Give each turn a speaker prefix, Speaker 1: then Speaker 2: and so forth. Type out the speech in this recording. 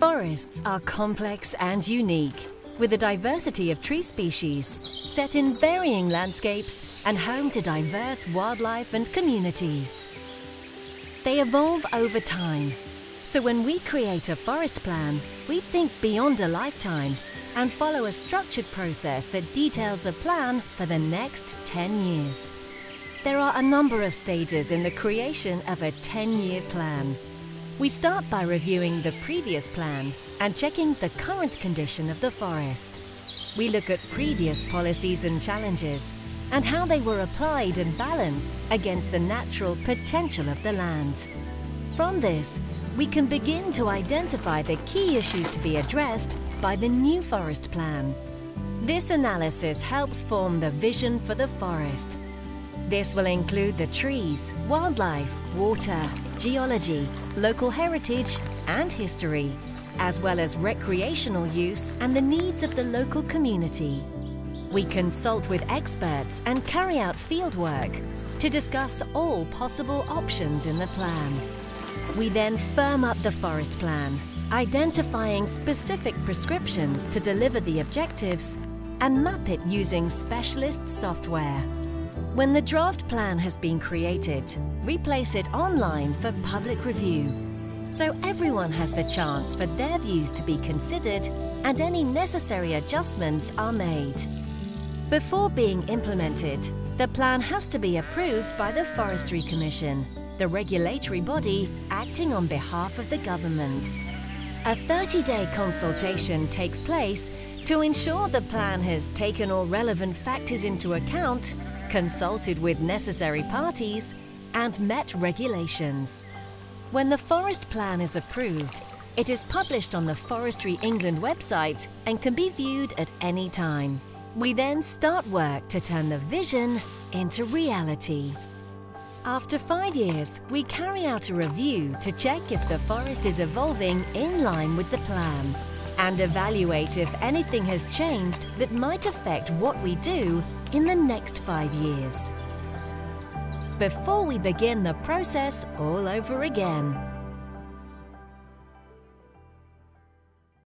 Speaker 1: Forests are complex and unique, with a diversity of tree species, set in varying landscapes and home to diverse wildlife and communities. They evolve over time, so when we create a forest plan, we think beyond a lifetime and follow a structured process that details a plan for the next 10 years. There are a number of stages in the creation of a 10-year plan. We start by reviewing the previous plan and checking the current condition of the forest. We look at previous policies and challenges and how they were applied and balanced against the natural potential of the land. From this, we can begin to identify the key issues to be addressed by the new forest plan. This analysis helps form the vision for the forest. This will include the trees, wildlife, water, geology, local heritage and history, as well as recreational use and the needs of the local community. We consult with experts and carry out fieldwork to discuss all possible options in the plan. We then firm up the forest plan, identifying specific prescriptions to deliver the objectives and map it using specialist software. When the draft plan has been created, we place it online for public review, so everyone has the chance for their views to be considered and any necessary adjustments are made. Before being implemented, the plan has to be approved by the Forestry Commission, the regulatory body acting on behalf of the government. A 30-day consultation takes place to ensure the plan has taken all relevant factors into account, consulted with necessary parties, and met regulations. When the forest plan is approved, it is published on the Forestry England website and can be viewed at any time. We then start work to turn the vision into reality. After five years, we carry out a review to check if the forest is evolving in line with the plan and evaluate if anything has changed that might affect what we do in the next five years. Before we begin the process all over again.